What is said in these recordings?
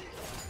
Detonation.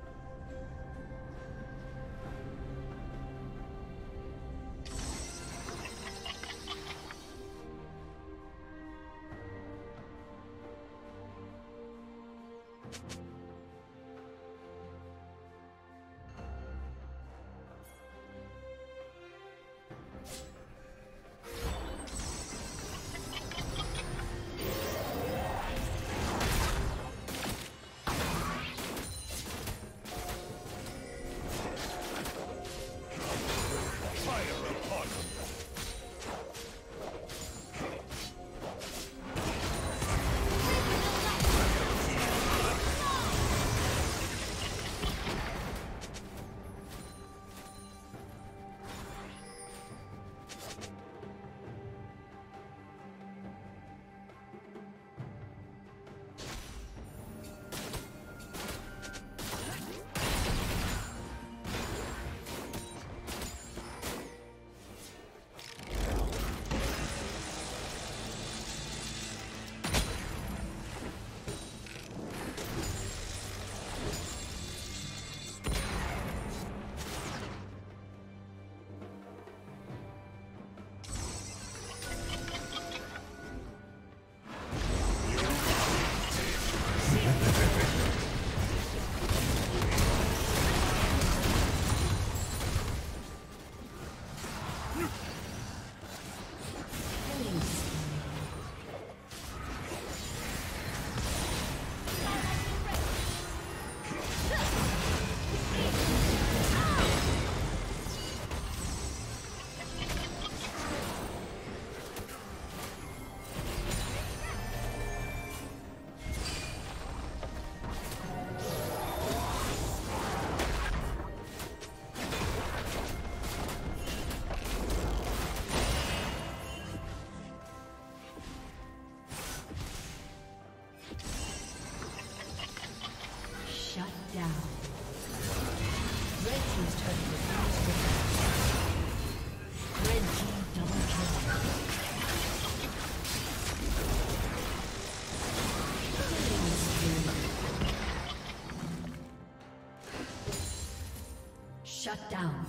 Shut down.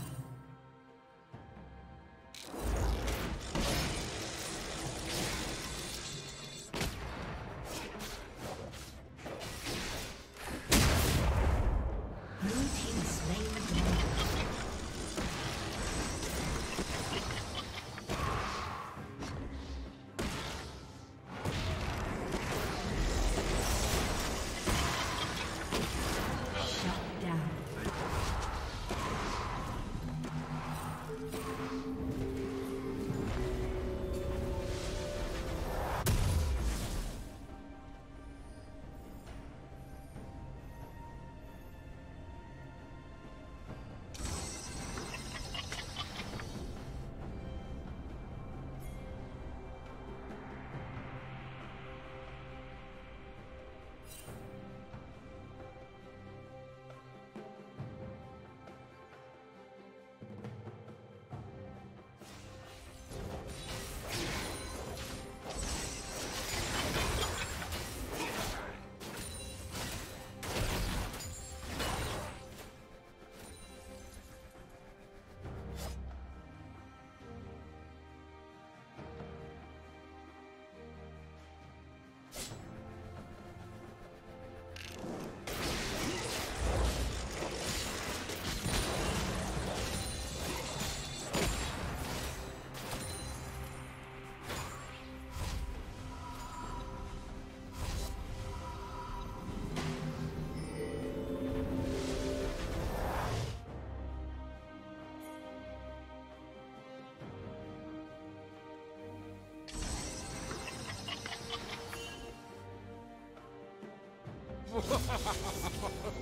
Ha!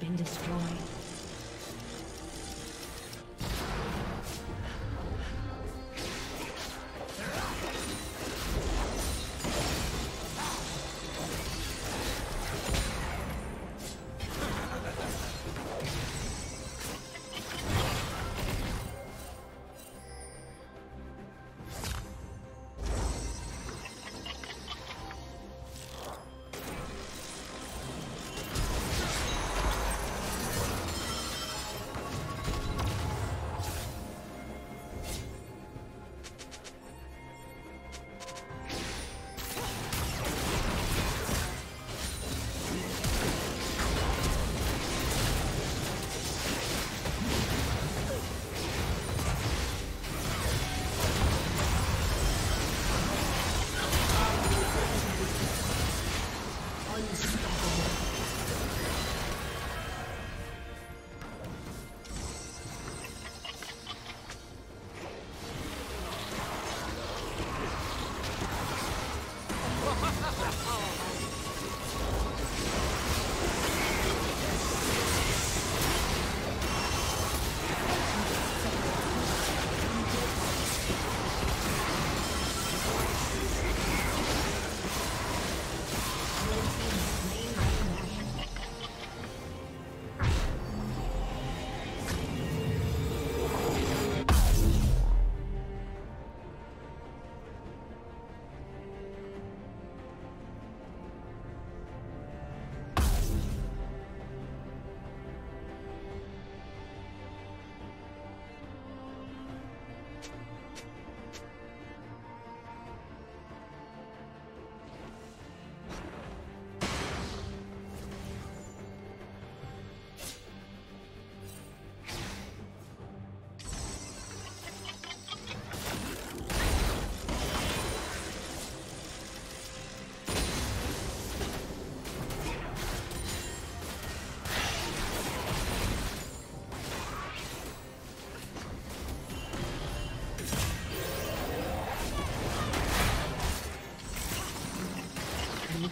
been destroyed.